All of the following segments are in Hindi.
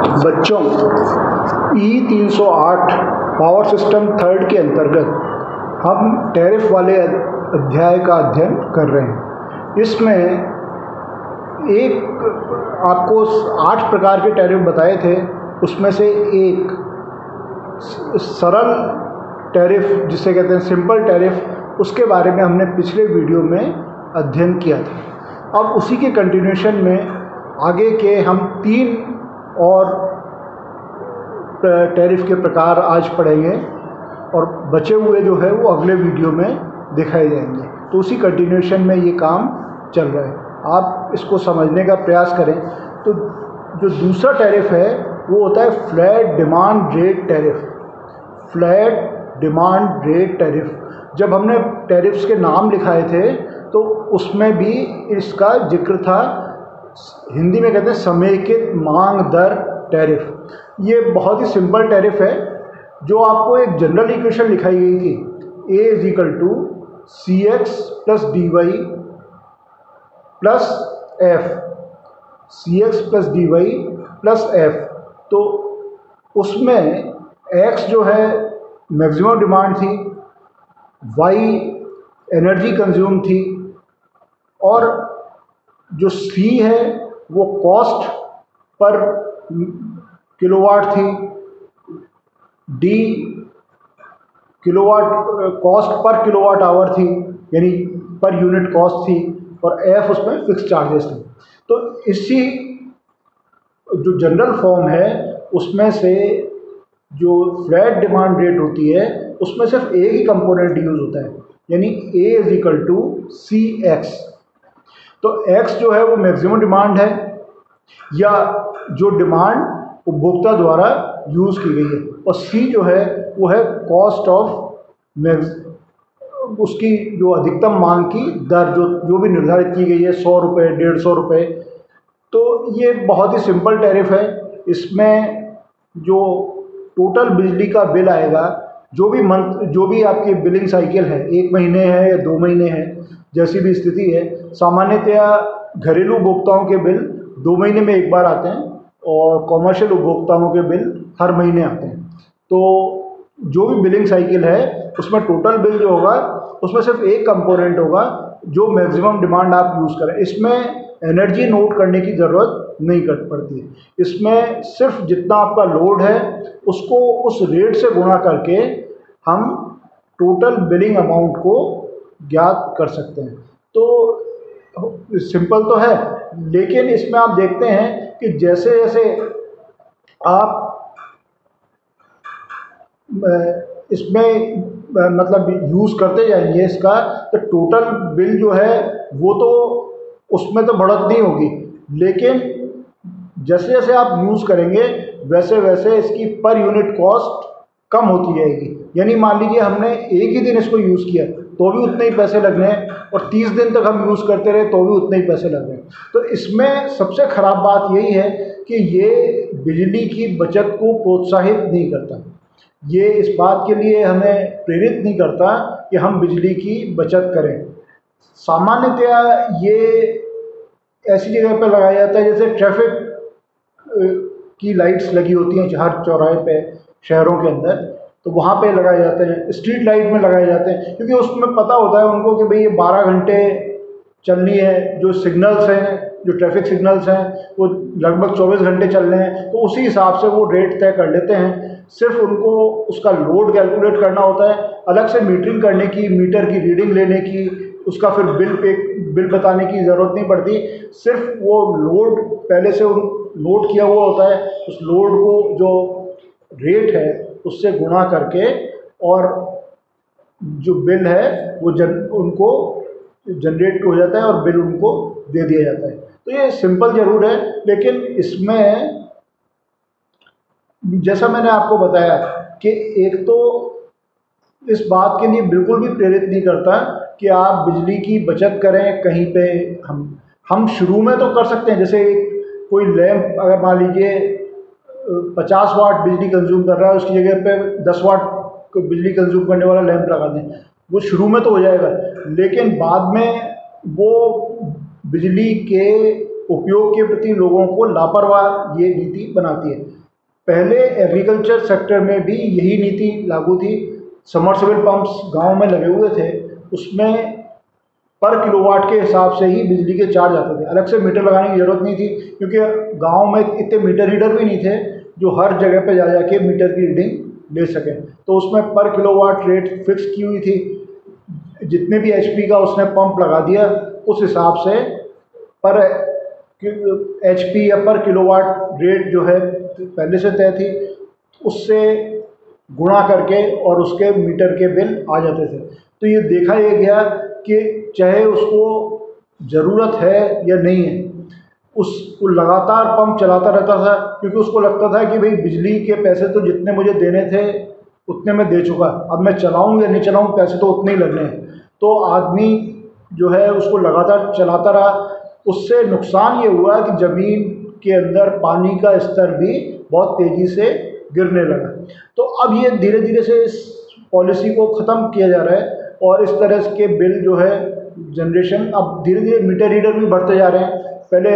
बच्चों ई 308 पावर सिस्टम थर्ड के अंतर्गत हम टैरिफ वाले अध्याय का अध्ययन कर रहे हैं। इसमें एक, आपको आठ प्रकार के टैरिफ बताए थे, उसमें से एक सरल टैरिफ जिसे कहते हैं सिंपल टैरिफ उसके बारे में हमने पिछले वीडियो में अध्ययन किया था। अब उसी के कंटिन्यूशन में आगे के हम तीन और टैरिफ के प्रकार आज पढ़ेंगे और बचे हुए जो है वो अगले वीडियो में दिखाए जाएँगे। तो उसी कंटिन्यूशन में ये काम चल रहा है। आप इसको समझने का प्रयास करें। तो जो दूसरा टैरिफ है, वो होता है flat demand rate tariff. Flat demand rate tariff. जब हमने टैरिफ्स के नाम लिखाए थे तो उसमें भी इसका ज़िक्र था हिंदी में कहते हैं समेकित मांग दर टैरिफ। ये बहुत ही सिंपल टैरिफ है, जो आपको एक जनरल इक्वेशन लिखाई गई थी। A is equal to c x plus d y plus f c x plus d y plus f तो उसमें एक्स जो है मैक्सिमम डिमांड थी वाई एनर्जी कंज्यूम थी, और जो सी है, वो कॉस्ट पर किलोवाट थी। D kilowatt cost per kilowatt hour थी, यानी पर यूनिट कॉस्ट थी, और एफ़ उसमें फिक्स चार्जेस थे। तो इसी जो जनरल फॉर्म है, उसमें से जो फ्लैट डिमांड रेट होती है, उसमें सिर्फ़ एक ही कंपोनेंट यूज़ होता है, यानी a is equal to c x तो एक्स जो है वो मैक्सिमम डिमांड है या जो डिमांड उपभोक्ता द्वारा यूज़ की गई है। और सी जो है वो है कॉस्ट ऑफ़ उसकी जो अधिकतम मांग की दर जो जो भी निर्धारित की गई है, सौ रुपये डेढ़ सौ रुपये तो ये बहुत ही सिंपल टैरिफ है। इसमें जो टोटल बिजली का बिल आएगा जो भी मंथ, जो भी आपकी बिलिंग साइकिल है, एक महीने है या दो महीने है, जैसी भी स्थिति है, सामान्यतया घरेलू उपभोक्ताओं के बिल दो महीने में एक बार आते हैं और कॉमर्शियल उपभोक्ताओं के बिल हर महीने आते हैं। तो जो भी बिलिंग साइकिल है, उसमें टोटल बिल जो होगा, उसमें सिर्फ़ एक कंपोनेंट होगा, जो मैक्सिमम डिमांड आप यूज़ करें। इसमें एनर्जी नोट करने की ज़रूरत नहीं कर पड़ती इसमें सिर्फ़ जितना आपका लोड है, उसको उस रेट से गुणा करके हम टोटल बिलिंग अमाउंट को ज्ञात कर सकते हैं। तो सिंपल तो है, लेकिन इसमें आप देखते हैं कि जैसे जैसे आप इसमें मतलब यूज़ करते जाएँगे इसका तो टोटल बिल जो है, वो तो उसमें तो बढ़त नहीं होगी, लेकिन जैसे जैसे आप यूज़ करेंगे, वैसे वैसे इसकी पर यूनिट कॉस्ट कम होती जाएगी। यानी मान लीजिए हमने एक ही दिन इसको यूज़ किया तो भी उतने ही पैसे लग रहे हैं, और तीस दिन तक हम यूज़ करते रहे तो भी उतने ही पैसे लग रहे हैं। तो इसमें सबसे ख़राब बात यही है कि ये बिजली की बचत को प्रोत्साहित नहीं करता। ये इस बात के लिए हमें प्रेरित नहीं करता कि हम बिजली की बचत करें। सामान्यतया ये ऐसी जगह पर लगाया जाता है जैसे ट्रैफ़िक की लाइट्स लगी होती हैं हर चौराहे पे, शहरों के अंदर। तो वहाँ पे लगाए जाते हैं स्ट्रीट लाइट में लगाए जाते हैं। क्योंकि उसमें पता होता है उनको कि भाई ये बारह घंटे चलनी है, जो सिग्नल्स हैं, जो ट्रैफ़िक सिग्नल्स हैं, वो लगभग चौबीस घंटे चल रहे हैं। तो उसी हिसाब से वो रेट तय कर लेते हैं। सिर्फ़ उनको उसका लोड कैलकुलेट करना होता है, अलग से मीटरिंग करने की मीटर की रीडिंग लेने की उसका फिर बिल पे, बिल बताने की ज़रूरत नहीं पड़ती। सिर्फ़ वो लोड, पहले से नोट किया हुआ होता है, उस लोड को जो रेट है, उससे गुणा करके और जो बिल है, वो जन, उनको जनरेट हो जाता है और बिल उनको दे दिया जाता है। तो ये सिंपल ज़रूर है, लेकिन इसमें जैसा मैंने आपको बताया कि एक तो इस बात के लिए बिल्कुल भी प्रेरित नहीं करता कि आप बिजली की बचत करें, कहीं पे हम हम शुरू में तो कर सकते हैं, जैसे कोई लैंप, अगर मान लीजिए, पचास वाट बिजली कंज्यूम कर रहा है, उसकी जगह पे दस वाट बिजली कंज्यूम करने वाला लैंप लगा दें, वो शुरू में तो हो जाएगा, लेकिन बाद में वो बिजली के उपयोग के प्रति लोगों को लापरवाह ये नीति बनाती है। पहले एग्रीकल्चर सेक्टर में भी यही नीति लागू थी समरसेबल पंप्स गाँव में लगे हुए थे उसमें पर किलोवाट के हिसाब से ही बिजली के चार्ज आते थे। अलग से मीटर लगाने की ज़रूरत नहीं थी, क्योंकि गाँव में इतने मीटर रीडर भी नहीं थे जो हर जगह पे जा जा के मीटर की रीडिंग ले सकें। तो उसमें पर किलोवाट रेट फिक्स की हुई थी। जितने भी एचपी का उसने पंप लगा दिया, उस हिसाब से पर एचपी या पर किलोवाट रेट जो है पहले से तय थी, उससे गुणा करके और उसके मीटर के बिल आ जाते थे। तो ये देखा ये गया कि चाहे उसको ज़रूरत है या नहीं है उस लगातार पंप चलाता रहता था, क्योंकि उसको लगता था कि भाई बिजली के पैसे तो जितने मुझे देने थे, उतने में दे चुका। अब मैं चलाऊं या नहीं चलाऊं, पैसे तो उतने ही लगने हैं। तो आदमी जो है, उसको लगातार चलाता रहा। उससे नुकसान ये हुआ कि ज़मीन के अंदर पानी का स्तर भी बहुत तेज़ी से गिरने लगा। तो अब ये धीरे धीरे से इस पॉलिसी को ख़त्म किया जा रहा है। और इस तरह के बिल जो है जनरेशन अब धीरे धीरे मीटर रीडर भी बढ़ते जा रहे हैं। पहले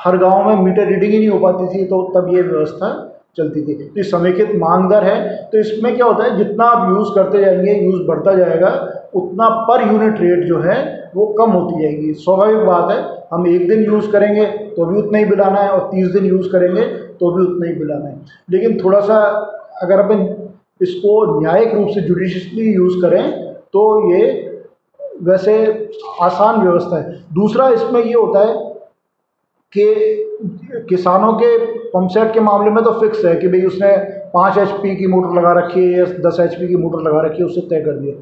हर गाँव में मीटर रीडिंग ही नहीं हो पाती थी तो तब ये व्यवस्था चलती थी। तो समेकित मांग दर है। तो इसमें क्या होता है, जितना आप यूज़ करते जाएँगे यूज़ बढ़ता जाएगा, उतना पर यूनिट रेट जो है, वो कम होती जाएगी। स्वाभाविक बात है, हम एक दिन यूज़ करेंगे तो भी उतना ही बिलाना है, और तीस दिन यूज़ करेंगे तो भी उतना ही बिलाना है। लेकिन थोड़ा सा अगर अपन इसको न्यायिक रूप से जुडिशली यूज़ करें तो ये वैसे आसान व्यवस्था है। दूसरा इसमें ये होता है कि किसानों के पंप सेट के मामले में तो फिक्स है कि भाई उसने पाँच एच की मोटर लगा रखी है या दस एच की मोटर लगा रखी है, उससे तय कर दिया।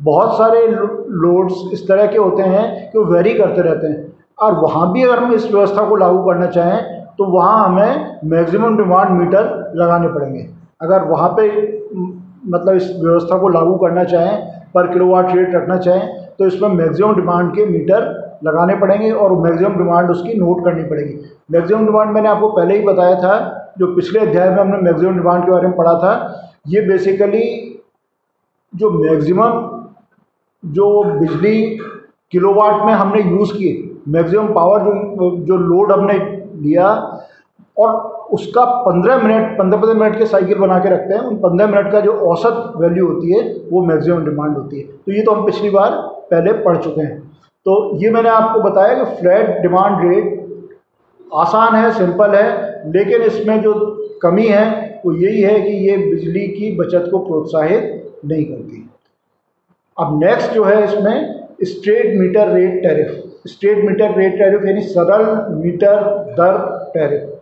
बहुत सारे लोड्स इस तरह के होते हैं कि वो वेरी करते रहते हैं। और वहाँ भी अगर हम इस व्यवस्था को लागू करना चाहें तो वहाँ हमें मैक्सिमम डिमांड मीटर लगाने पड़ेंगे। अगर वहाँ पे मतलब इस व्यवस्था को लागू करना चाहें पर किलोवाट रेट रखना चाहें तो इसमें मैक्सिमम डिमांड के मीटर लगाने पड़ेंगे और मैक्सिमम डिमांड उसकी नोट करनी पड़ेगी। मैक्सिमम डिमांड मैंने आपको पहले ही बताया था, जो पिछले अध्याय में हमने मैक्सिमम डिमांड के बारे में पढ़ा था, ये बेसिकली जो मैक्सिमम जो बिजली किलोवाट में हमने यूज़ की मैक्सिमम पावर जो जो लोड हमने लिया और उसका पंद्रह मिनट, पंद्रह पंद्रह मिनट के साइकिल बना के रखते हैं। उन पंद्रह मिनट का जो औसत वैल्यू होती है, वो मैक्सिमम डिमांड होती है। तो ये तो हम पिछली बार पहले पढ़ चुके हैं। तो ये मैंने आपको बताया कि फ्लैट डिमांड रेट आसान है सिंपल है, लेकिन इसमें जो कमी है, वो यही है कि ये बिजली की बचत को प्रोत्साहित नहीं करती। अब नेक्स्ट जो है इसमें straight meter rate tariff straight meter rate tariff यानी सरल मीटर दर टैरिफ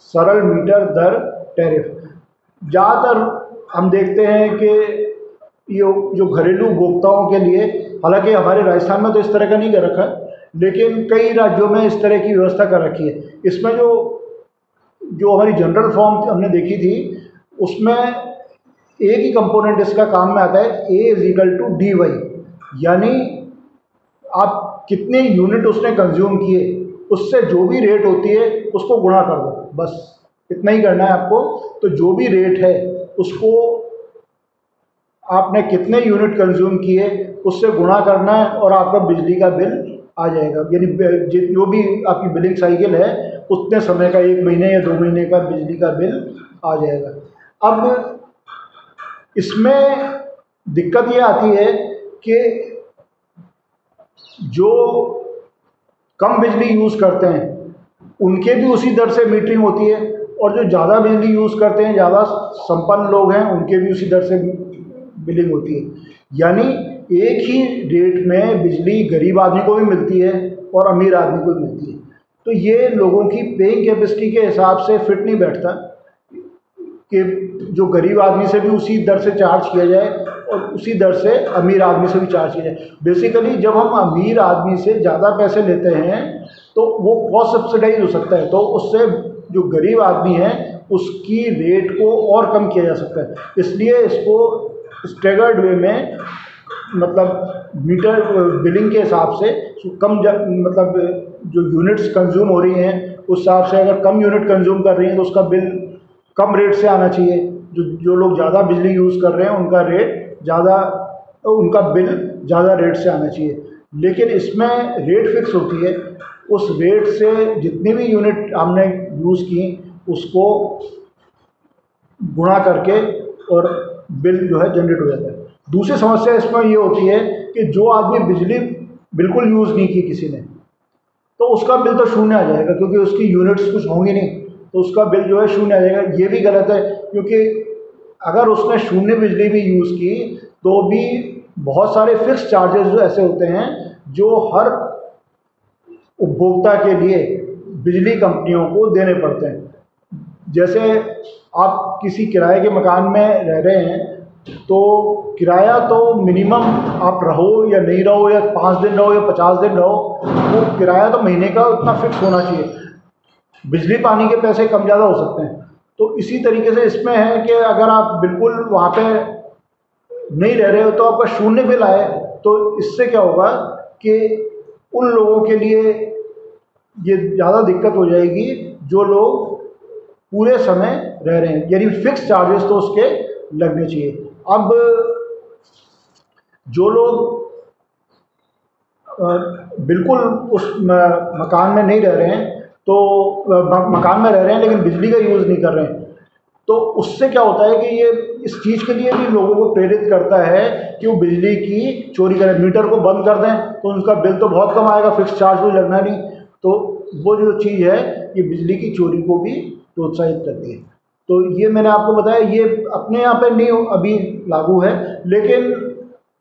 सरल मीटर दर टैरिफ। ज़्यादातर हम देखते हैं कि ये, जो घरेलू उपभोक्ताओं के लिए, हालाँकि हमारे राजस्थान में तो इस तरह का नहीं कर रखा लेकिन कई राज्यों में इस तरह की व्यवस्था कर रखी है। इसमें जो जो हमारी जनरल फॉर्म हमने देखी थी, उसमें एक ही कंपोनेंट इसका काम में आता है a is equal to d y यानी आप कितने यूनिट उसने कंज्यूम किए उससे जो भी रेट होती है, उसको गुणा कर दो। बस, इतना ही करना है आपको। तो जो भी रेट है, उसको आपने कितने यूनिट कंज्यूम किए, उससे गुणा करना है और आपका बिजली का बिल आ जाएगा। यानी जो भी आपकी बिलिंग साइकिल है, उतने समय का, एक महीने या दो महीने का बिजली का बिल आ जाएगा। अब इसमें दिक्कत ये आती है कि जो कम बिजली यूज़ करते हैं, उनके भी उसी दर से मीटरिंग होती है और जो ज़्यादा बिजली यूज़ करते हैं, ज़्यादा संपन्न लोग हैं, उनके भी उसी दर से बिलिंग होती है। यानी एक ही रेट में बिजली गरीब आदमी को भी मिलती है और अमीर आदमी को भी मिलती है। तो ये लोगों की पेइंग कैपेसिटी के हिसाब से फिट नहीं बैठता। कि जो गरीब आदमी से भी उसी दर से चार्ज किया जाए और उसी दर से अमीर आदमी से भी चार्ज किया जाए। बेसिकली जब हम अमीर आदमी से ज़्यादा पैसे लेते हैं तो वो कॉस्ट सब्सिडाइज हो सकता है। तो उससे जो गरीब आदमी है, उसकी रेट को और कम किया जा सकता है। इसलिए इसको स्टेगर्ड वे में मतलब मीटर बिलिंग के हिसाब से कम मतलब जो यूनिट्स कंज्यूम हो रही हैं, उस हिसाब से अगर कम यूनिट कंज्यूम कर रही हैं तो उसका बिल कम रेट से आना चाहिए। जो जो लोग ज़्यादा बिजली यूज़ कर रहे हैं, उनका रेट ज़्यादा, उनका बिल ज़्यादा रेट से आना चाहिए। लेकिन इसमें रेट फिक्स होती है। उस रेट से जितनी भी यूनिट हमने यूज़ की, उसको गुणा करके और बिल जो है जनरेट हो जाता है। दूसरी समस्या इसमें ये होती है कि जो आदमी बिजली बिल्कुल यूज़ नहीं की किसी ने तो उसका बिल तो शून्य आ जाएगा, क्योंकि उसकी यूनिट्स कुछ होंगी नहीं। तो उसका बिल जो है शून्य आ जाएगा। ये भी गलत है, क्योंकि अगर उसने शून्य बिजली भी यूज़ की तो भी बहुत सारे फिक्स चार्जेस जो ऐसे होते हैं, जो हर उपभोक्ता के लिए बिजली कंपनियों को देने पड़ते हैं। जैसे आप किसी किराए के मकान में रह रहे हैं तो किराया तो मिनिमम आप रहो या नहीं रहो, या पाँच दिन रहो या पचास दिन रहो, वो किराया तो महीने का उतना फिक्स होना चाहिए। बिजली पानी के पैसे कम ज़्यादा हो सकते हैं। तो इसी तरीके से इसमें है कि अगर आप बिल्कुल वहाँ पे नहीं रह रहे हो तो आपका शून्य बिल आए। तो इससे क्या होगा कि उन लोगों के लिए ये ज़्यादा दिक्कत हो जाएगी जो लोग पूरे समय रह रहे हैं। यानी फिक्स चार्जेस तो उसके लगने चाहिए। अब जो लोग बिल्कुल उस मकान में नहीं रह रहे हैं तो मकान में रह रहे हैं, लेकिन बिजली का यूज़ नहीं कर रहे हैं। तो उससे क्या होता है कि ये, इस चीज़ के लिए भी लोगों को प्रेरित करता है कि वो बिजली की चोरी करें। मीटर को बंद कर दें तो उनका बिल तो बहुत कम आएगा फिक्स चार्ज भी लगना नहीं। तो वो जो चीज़ है, ये बिजली की चोरी को भी प्रोत्साहित करती है। तो ये मैंने आपको बताया, ये अपने यहाँ पर नहीं, अभी लागू है, लेकिन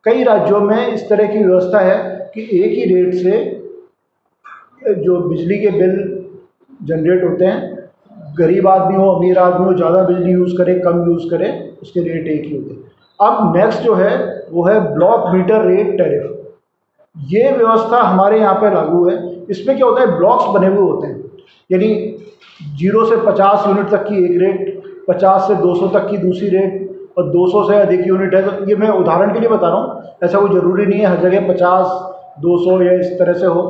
कई राज्यों में इस तरह की व्यवस्था है कि एक ही रेट से, जो बिजली के बिल जनरेट होते हैं। गरीब आदमी हो, अमीर आदमी हो, ज़्यादा बिजली यूज़ करे, कम यूज़ करे, उसके रेट एक ही होते हैं। अब नेक्स्ट जो है, वो है ब्लॉक मीटर रेट टैरिफ ये व्यवस्था हमारे यहाँ पर लागू है। इसमें क्या होता है ब्लॉक्स बने हुए होते हैं। यानी ज़ीरो से पचास यूनिट तक की एक रेट पचास से दो सौ तक की दूसरी रेट और दो सौ से अधिक यूनिट है। तो ये मैं उदाहरण के लिए बता रहा हूँ। ऐसा कोई ज़रूरी नहीं है, हर जगह पचास, दो सौ या इस तरह से हो।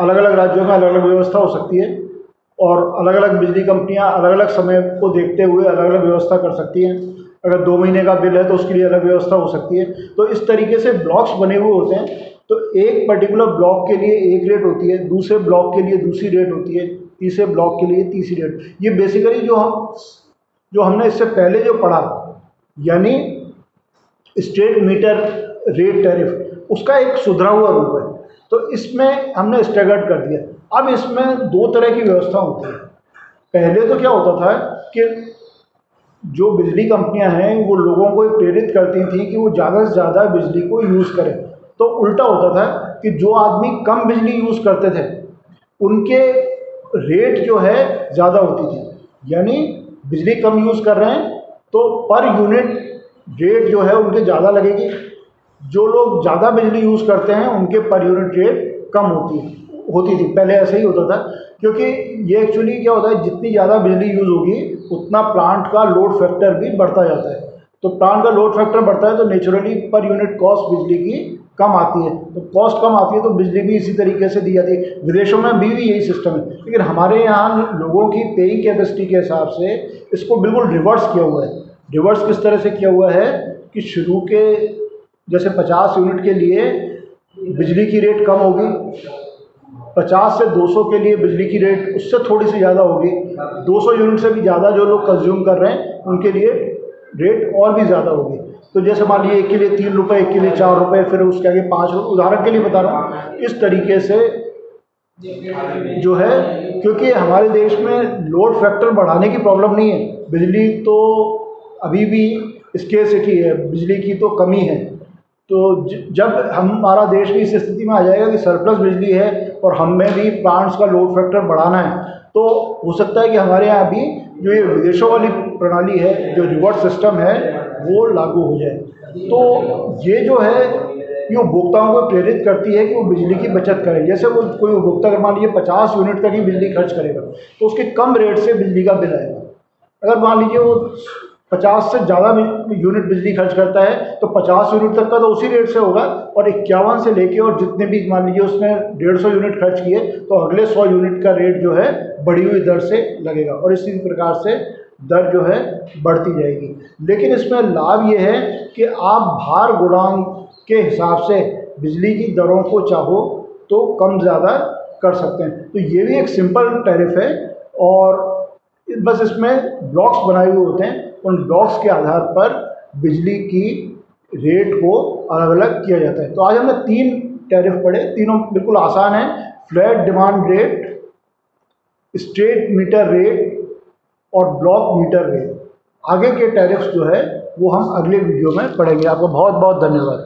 अलग अलग राज्यों में अलग अलग व्यवस्था हो सकती है। और अलग अलग बिजली कंपनियाँ अलग अलग समय को देखते हुए अलग अलग व्यवस्था कर सकती हैं। अगर दो महीने का बिल है तो उसके लिए अलग व्यवस्था हो सकती है। तो इस तरीके से ब्लॉक्स बने हुए होते हैं। तो एक पर्टिकुलर ब्लॉक के लिए एक रेट होती है, दूसरे ब्लॉक के लिए दूसरी रेट होती है, तीसरे ब्लॉक के लिए तीसरी रेट ये बेसिकली जो हम, जो हमने इससे पहले जो पढ़ा, यानी स्टेट मीटर रेट टैरिफ उसका एक सुधरा हुआ रूप है। तो इसमें हमने स्टेगर्ड कर दिया। अब इसमें दो तरह की व्यवस्था होती है। पहले तो क्या होता था कि जो बिजली कंपनियाँ हैं, वो लोगों को प्रेरित करती थी कि वो ज़्यादा से ज़्यादा बिजली को यूज़ करें। तो उल्टा होता था कि जो आदमी कम बिजली यूज़ करते थे, उनके रेट जो है ज़्यादा होती थी। यानी बिजली कम यूज़ कर रहे हैं तो पर यूनिट रेट जो है उनके ज़्यादा लगेगी। जो लोग ज़्यादा बिजली यूज़ करते हैं, उनके पर यूनिट रेट कम होती है। होती थी। पहले ऐसे ही होता था क्योंकि ये एक्चुअली क्या होता है जितनी ज़्यादा बिजली यूज़ होगी उतना प्लांट का लोड फैक्टर भी बढ़ता जाता है। तो प्लांट का लोड फैक्टर बढ़ता है तो नेचुरली पर यूनिट कॉस्ट बिजली की कम आती है। तो कॉस्ट कम आती है तो बिजली भी इसी तरीके से दी जाती है। विदेशों में भी, भी यही सिस्टम है। लेकिन हमारे यहाँ लोगों की पेइंग कैपेसिटी के हिसाब से इसको बिल्कुल रिवर्स किया हुआ है। रिवर्स किस तरह से किया हुआ है कि शुरू के जैसे पचास यूनिट के लिए बिजली की रेट कम होगी। पचास से दो सौ के लिए बिजली की रेट उससे थोड़ी सी ज़्यादा होगी। दो सौ यूनिट से भी ज़्यादा जो लोग कंज्यूम कर रहे हैं, उनके लिए रेट और भी ज़्यादा होगी। तो जैसे मान लीजिए एक के लिए तीन रुपये एक के लिए चार रुपये फिर उसके आगे पाँच उदाहरण के लिए बता रहा हूँ, इस तरीके से जो है, क्योंकि हमारे देश में लोड फैक्टर बढ़ाने की प्रॉब्लम नहीं है। बिजली तो अभी भी स्केसिटी है, बिजली की तो कमी है। तो जब हमारा देश भी इस स्थिति में आ जाएगा कि सरप्लस बिजली है और हमें भी प्लांट्स का लोड फैक्टर बढ़ाना है। तो हो सकता है कि हमारे यहाँ भी जो ये विदेशों वाली प्रणाली है, जो रिवर्स सिस्टम है, वो लागू हो जाए। तो ये जो है ये उपभोक्ताओं को प्रेरित करती है कि वो बिजली की बचत करें। जैसे वो कोई उपभोक्ता अगर मान लीजिए पचास यूनिट तक ही बिजली खर्च करेगा तो उसके कम रेट से बिजली का बिल आएगा। अगर मान लीजिए वो पचास से ज़्यादा यूनिट बिजली खर्च करता है तो पचास यूनिट तक का तो उसी रेट से होगा, और इक्यावन से लेके और जितने भी, मान लीजिए उसने डेढ़ सौ यूनिट खर्च किए तो अगले सौ यूनिट का रेट जो है बढ़ी हुई दर से लगेगा, और इसी प्रकार से दर जो है बढ़ती जाएगी। लेकिन इसमें लाभ ये है कि आप भार गुणांक के हिसाब से बिजली की दरों को चाहो तो कम ज़्यादा कर सकते हैं। तो ये भी एक सिंपल टैरिफ है, और बस इसमें ब्लॉक्स बनाए हुए होते हैं उन ब्लॉक्स के आधार पर बिजली की रेट को अलग अलग किया जाता है। तो आज हमने तीन टैरिफ पढ़े, तीनों बिल्कुल आसान है। Flat demand rate straight meter rate और ब्लॉक मीटर रेट आगे के टैरिफ्स जो है, वो हम अगले वीडियो में पढ़ेंगे। आपको बहुत बहुत धन्यवाद।